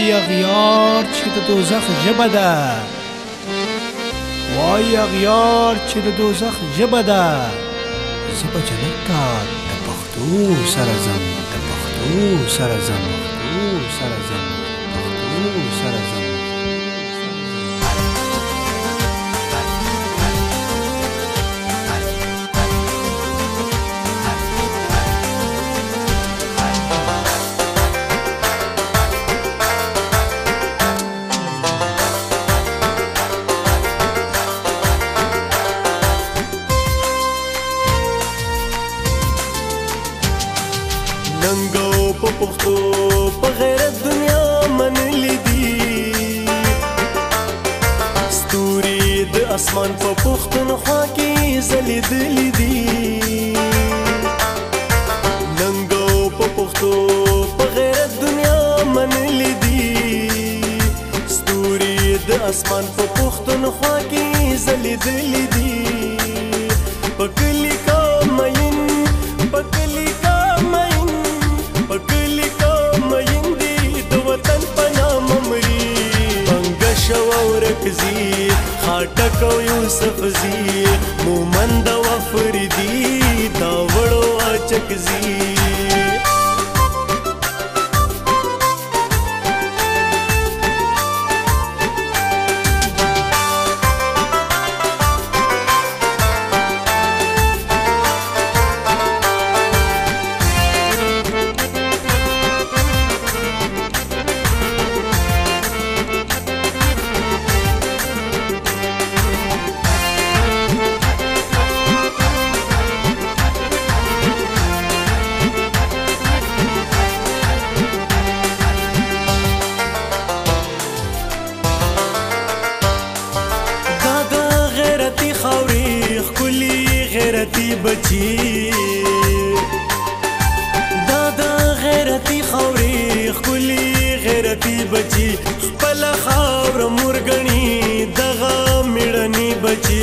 وای اغیار چه د دوزخ جبه ده وای اغیار چه د دوزخ جبه ده زبا به جنت ده د سر زم ځم سرزم پښتو سره ځم پښتو ننګو په پښتو په غیرت دنیا منلې دي ستوري د اسمان په پښتونخوا کې ځلېدلې دي ننګو په پښتو په غیرت دنیا منلې دي ستوري د اسمان په پښتونخوا کې ځلېدلې دي په کل ټکو یوسف زی مومند وفردی دا وړو اچک زی بچي دا دا غیرتی خوري خولي غیرتی بچي خپل خاور مورګني دغه میړني بچي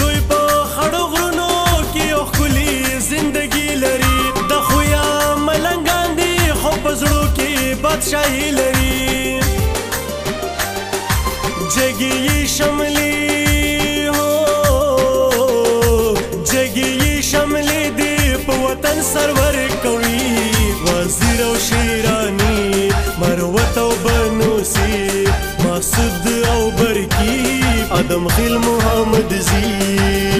دوی په خړو غرونو کې او خولي زندگی لري د خویا ملنګان دي خو پزړو کې بادشاہي لري جګي شمل شیرانی مروت او بنوسی مقصد او برکی ادم خیل محمد زی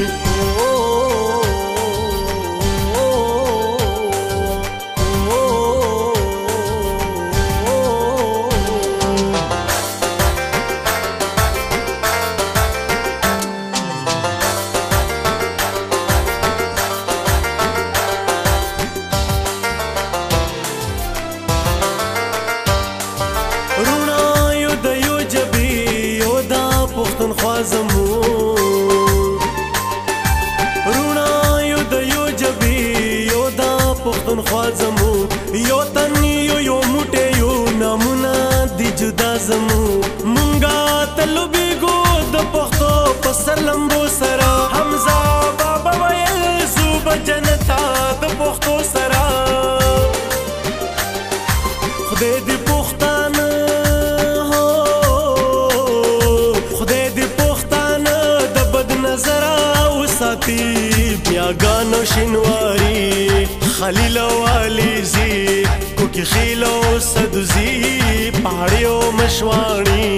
تل بیګو د پښتو په سلمبو سره حمزه بابا ویل زوب جنتا د پښتو سره خدای دې پښتانه خدای دې پښتانه د بد نظر او ساتي بیا غانو شینواری خلیل والی زی کوکی خیلو صدزی پاڑیو مشوانی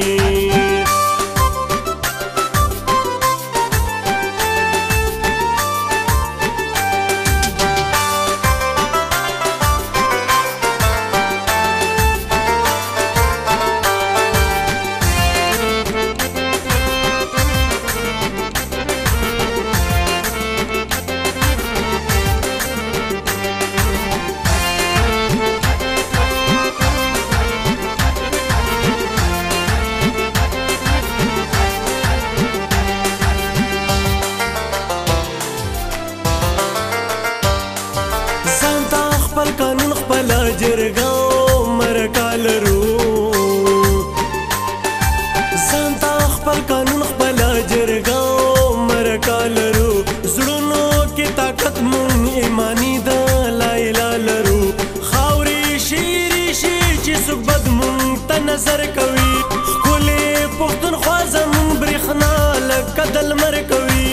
څوک بد مونږ ته نظر کوي ښکلې پښتونخوا زموږ برېښنا لکه د لمر کوي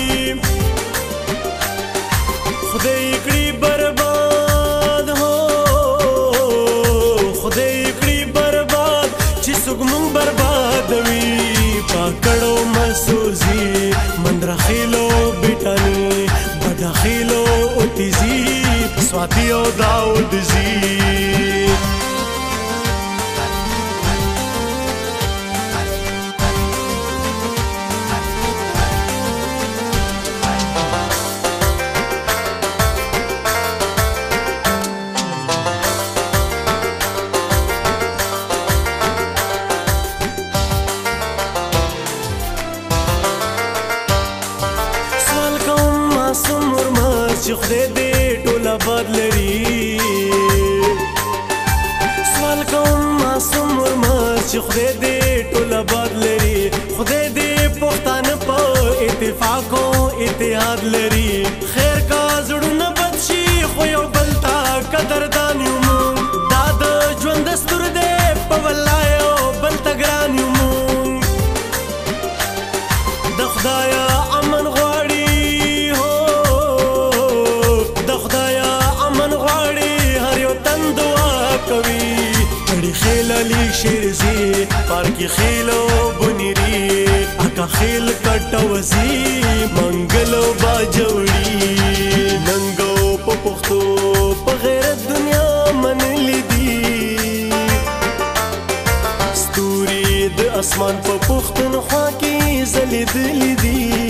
خدای کړي برباد هو خدای کړي برباد چې څوک مونږ بربادوي پاکړو مسوزي مندرخیلو بیٹانی بدخیلو اوتیزی سواتیو داود زی bloodlet لی شیرزی پارکی خیلو بنیری اکا خیل کٹوزی منگلو با جوڑی ننگو پا پختو پا غیرت دنیا من لیدی ستوری د اسمان پا پختن خواکی زلید لیدی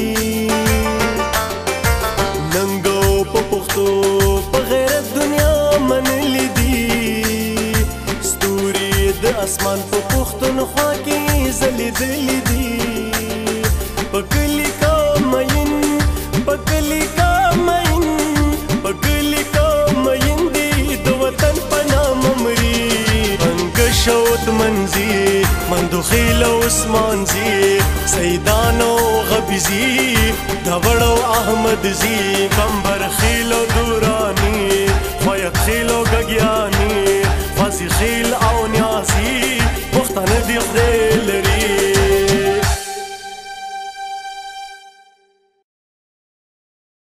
اسمان په پښتون خوا کې زلیدل دي په کلی کا مین په کلی کا مین په کلی کا مین دی د وطن په نام مري انګ شوت منزي مندو خیل عثمان زی سیدانو غبزي دوړو احمد زی کمبر خیل دورانی خو خیل ګګیان